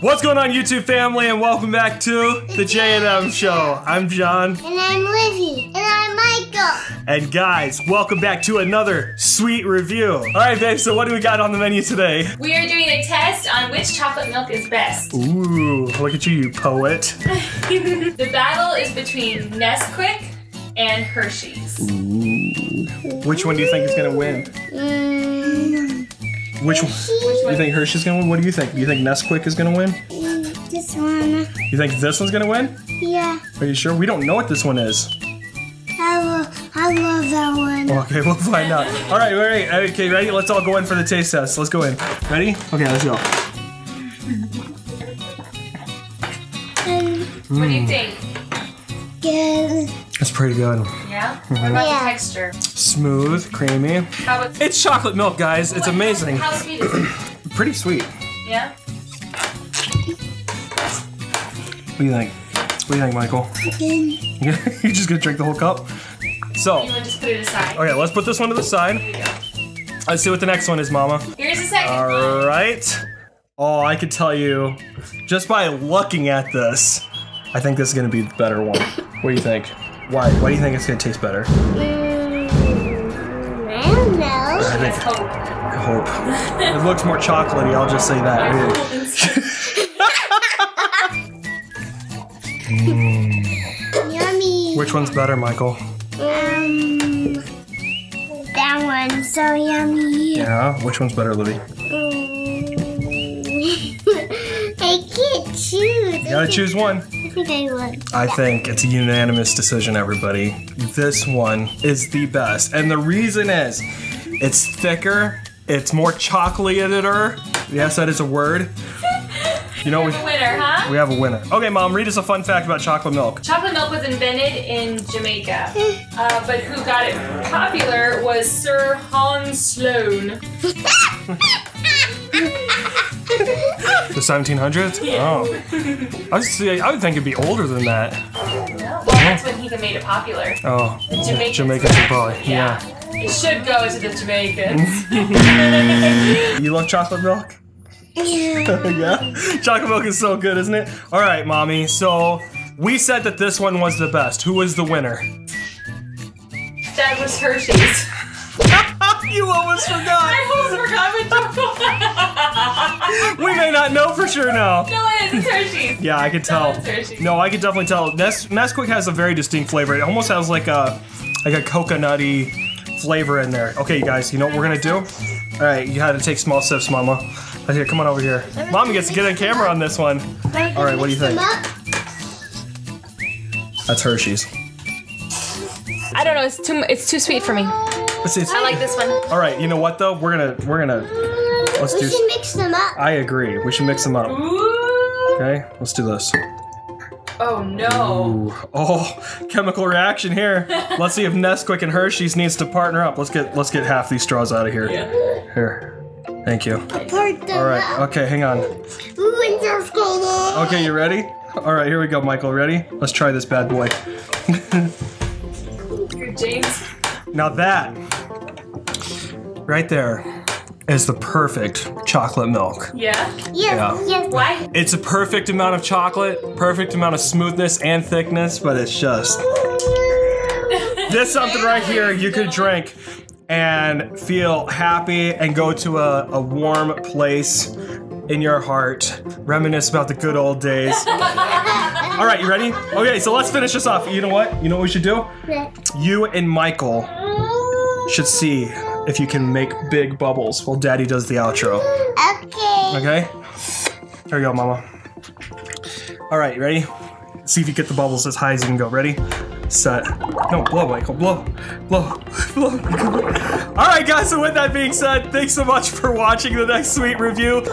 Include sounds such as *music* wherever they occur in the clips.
What's going on, YouTube family, and welcome back to the J&M Show. I'm John. And I'm Livy. And I'm Michael. And guys, welcome back to another sweet review. All right, babe, so what do we got on the menu today? We are doing a test on which chocolate milk is best. Ooh, look at you, you poet. *laughs* the battle is between Nesquik and Hershey's. Which one do you think is gonna win? Mm, Which one? You think Hershey's gonna win? What do you think? Do you think Nesquik is gonna win? mm, this one. You think this one's gonna win? Yeah. Are you sure? We don't know what this one is. I, lo- I love that one. Okay, we'll find out. All right, all right, okay, ready? Let's all go in for the taste test. Let's go in. Ready? Okay, let's go. And What do you think? good. That's pretty good. Yeah? Mm-hmm. What about Yeah. the texture? Smooth, creamy. How about It's chocolate milk, guys. It's What- amazing. How sweet is it? *clears throat* Pretty sweet. Yeah? What do you think? What do you think, Michael? *laughs* Good. You're just gonna drink the whole cup? So, You want to just put it aside? okay, let's put this one to the side. There you go. Let's see what the next one is, Mama. Here's the second All one. right. Oh, I could tell you, just by looking at this, I think this is gonna be the better one. What do you think? Why? Why do you think it's gonna taste better? Mm, I don't know. I think. Let's hope. I hope. it looks more chocolatey. I'll just say that. *laughs* Yummy. Which one's better, Michael? Um, that one's So yummy. Yeah. Which one's better, Libby? Mm. *laughs* I can't choose. You gotta choose one. I think I won. I think it's a unanimous decision, everybody. This one is the best. And the reason is it's thicker, it's more chocolated. Yes, that is a word. You know, we, The winner, huh? we have a winner. Okay, Mom, read us a fun fact about chocolate milk. Chocolate milk was invented in Jamaica, uh, but who got it popular was Sir Hans Sloane. *laughs* The 1700s? Oh. I would, say, I would think it'd be older than that. Well, that's when he made it popular. Oh, Jamaicans. Jamaicans would probably. Yeah. Yeah. It should go to the Jamaicans. *laughs* You love chocolate milk? Yeah. *laughs* yeah. Chocolate milk is so good, isn't it? All right, mommy. So we said that this one was the best. Who was the winner? that was Hershey's. *laughs* you almost forgot. I almost forgot my chocolate. We may not know for sure now. no, it is. It's Hershey's. Yeah, I could tell. it's No, I could definitely tell. Nes- Nesquik has a very distinct flavor. It almost has like a like a coconutty flavor in there. Okay, you guys, you know what we're gonna do? All right, you had to take small sips, Mama. Right here, come on over here. Mama gets to get on camera on this one. All right, what do you think? That's Hershey's. I don't know. It's too. It's too sweet for me. Let's see. I like this one. All right, you know what though? We're gonna we're gonna let's We do. should mix them up. I agree. We should mix them up. Ooh. Okay, let's do this. Oh no. Ooh. Oh, *laughs* chemical reaction here. Let's see if Nesquik and Hershey's needs to partner up. Let's get let's get half these straws out of here. Here. Thank you. Part them All right. up. Okay, hang on. Ooh, and just kidding. Okay, you ready? All right, here we go, Michael. Ready? Let's try this bad boy. Your James. Now that right there is the perfect chocolate milk. Yeah. Yes, Yeah. yes. Why? It's a perfect amount of chocolate, perfect amount of smoothness and thickness, but it's just *laughs* this something right here you could drink and feel happy and go to a, a warm place in your heart, reminisce about the good old days. *laughs* All right, you ready? Okay, so let's finish this off. You know what? You know what we should do? You and Michael should see if you can make big bubbles while Daddy does the outro. Okay. Okay? Here we go, Mama. All right, you ready? See if you get the bubbles as high as you can go. Ready? Set. No, blow, Michael. Blow. Blow. *laughs* Blow. All right, guys, so with that being said, thanks so much for watching the next sweet review.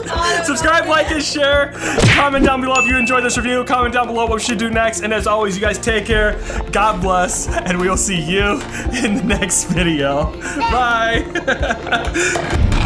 Subscribe, like, and share. Comment down below if you enjoyed this review. Comment down below what we should do next. And as always, you guys take care. God bless. And we will see you *laughs* in the next video. Bye. *laughs*